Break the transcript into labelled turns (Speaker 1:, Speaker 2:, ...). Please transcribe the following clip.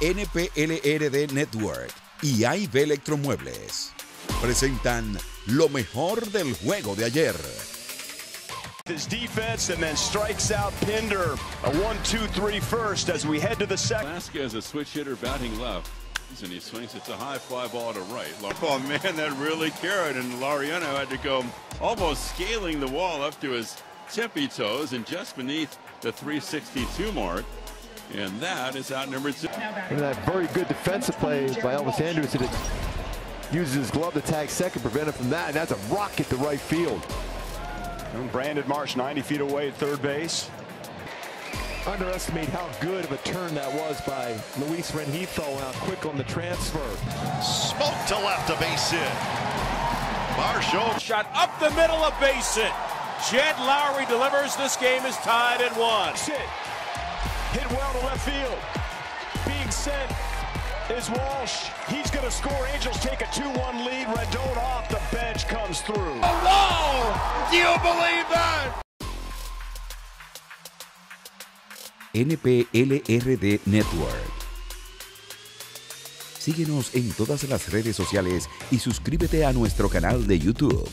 Speaker 1: NPLRD Network y AIB Electromuebles presentan lo mejor del juego de ayer.
Speaker 2: His defense and then strikes out Pinder. A 1-2-3 first as we head to the second.
Speaker 3: Vasquez, a switch hitter batting left. And he swings. It's a high fly ball to right.
Speaker 4: Oh man, that really carried, and Laureano had to go almost scaling the wall up to his tippy toes and just beneath the 362 mark. And that is out number two.
Speaker 5: And that very good defensive play by Elvis Andrus. It uses his glove to tag second, prevent him from that, and that's a rocket to right field.
Speaker 2: And Brandon Marsh 90 feet away at third base.
Speaker 5: Underestimate how good of a turn that was by Luis Rengifo out quick on the transfer.
Speaker 6: Smoke to left, a base hit. Marshall.
Speaker 7: Shot up the middle, a base hit. Jed Lowrie delivers. This game is tied at one.
Speaker 2: Hit. Hit well to left field. Being sent is Walsh. He's going to score. Angels take a 2-1 lead. Rendon off the bench comes through.
Speaker 6: Do you believe that?
Speaker 1: NPLRD Network. Síguenos en todas las redes sociales y suscríbete a nuestro canal de YouTube.